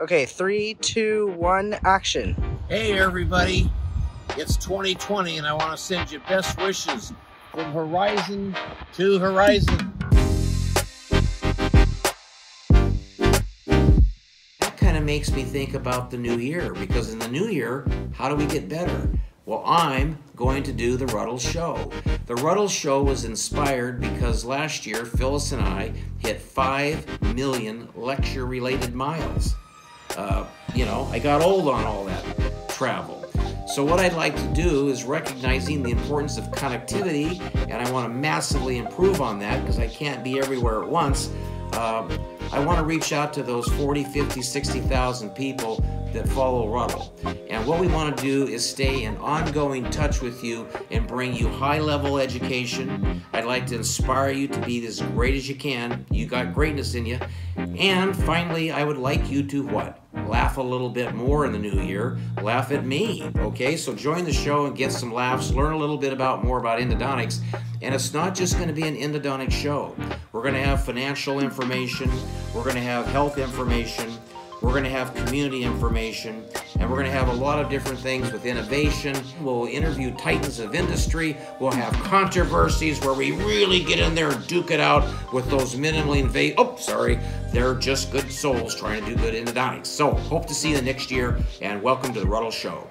Okay, three, two, one, action. Hey everybody, it's 2020 and I want to send you best wishes from horizon to horizon. That kind of makes me think about the new year because in the new year, how do we get better? Well, I'm going to do the Ruddle Show. The Ruddle Show was inspired because last year Phyllis and I hit 5 million lecture related miles. Uh, you know, I got old on all that travel. So, what I'd like to do is recognizing the importance of connectivity, and I want to massively improve on that because I can't be everywhere at once. Uh, I want to reach out to those 40, 50, 60,000 people that follow Ruddle. And what we want to do is stay in ongoing touch with you and bring you high level education. I'd like to inspire you to be as great as you can. You got greatness in you. And finally, I would like you to what? Laugh a little bit more in the new year. Laugh at me. Okay, so join the show and get some laughs. Learn a little bit about more about endodontics. And it's not just going to be an endodontic show. We're going to have financial information. We're going to have health information. We're going to have community information, and we're going to have a lot of different things with innovation. We'll interview titans of industry. We'll have controversies where we really get in there and duke it out with those minimally invasive. Oh, sorry. They're just good souls trying to do good endodontics. So, hope to see you next year, and welcome to the Ruddle Show.